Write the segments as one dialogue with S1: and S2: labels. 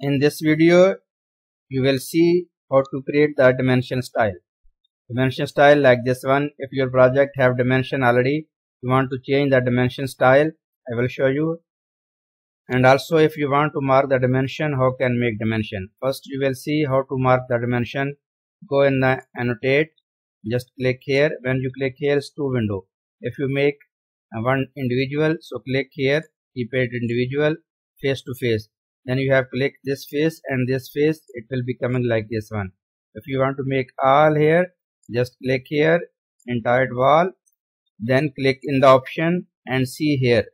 S1: In this video, you will see how to create the dimension style. Dimension style like this one. If your project have dimension already, you want to change the dimension style. I will show you. And also if you want to mark the dimension, how can make dimension. First you will see how to mark the dimension. Go in the annotate. Just click here. When you click here, is two window. If you make uh, one individual, so click here. Keep it individual face to face then you have click this face and this face it will be coming like this one. If you want to make all here just click here entire wall then click in the option and see here.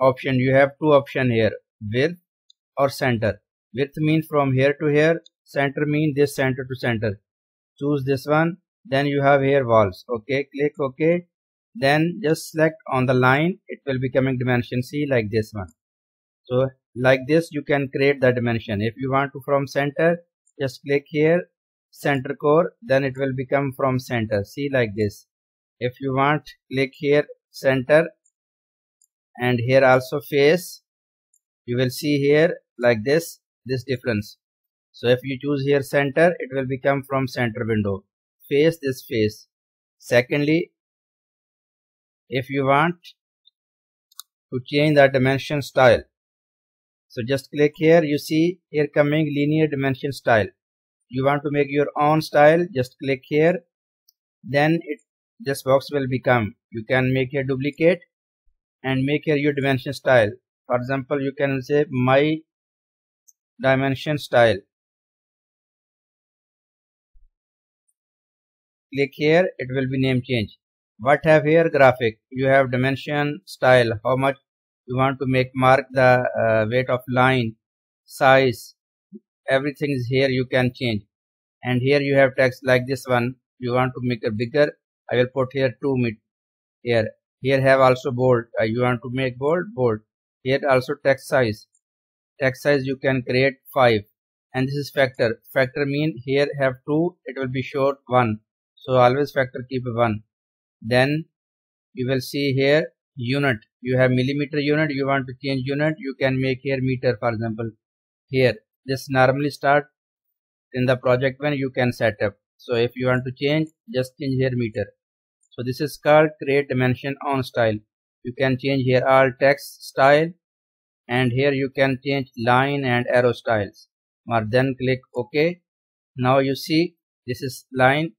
S1: Option you have two option here width or center. Width means from here to here center mean this center to center. Choose this one then you have here walls. Okay click ok then just select on the line it will be coming dimension c like this one. So like this you can create the dimension. If you want to from center just click here center core then it will become from center. See like this. If you want click here center and here also face. You will see here like this this difference. So if you choose here center it will become from center window. Face this face. Secondly if you want to change the dimension style so just click here. You see here coming linear dimension style. You want to make your own style just click here. Then it this box will become. You can make a duplicate and make here your dimension style. For example you can say my dimension style. Click here. It will be name change. What have here? Graphic. You have dimension style. How much you want to make mark the uh, weight of line size. Everything is here you can change. And here you have text like this one. You want to make it bigger i will put here 2 mid here. Here have also bold. Uh, you want to make bold bold. Here also text size. Text size you can create 5 and this is factor. Factor mean here have 2 it will be short 1 so always factor keep 1 then you will see here unit. You have millimeter unit you want to change unit you can make here meter for example here. This normally start in the project when you can set up. So if you want to change just change here meter. So this is called create dimension on style. You can change here all text style and here you can change line and arrow styles. Or then click ok. Now you see this is line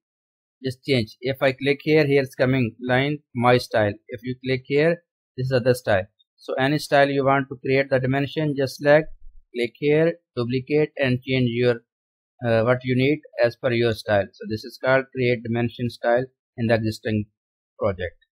S1: just change. If i click here here is coming. Line my style. If you click here this is other style. So any style you want to create the dimension just select click here duplicate and change your uh, what you need as per your style. So this is called create dimension style in the existing project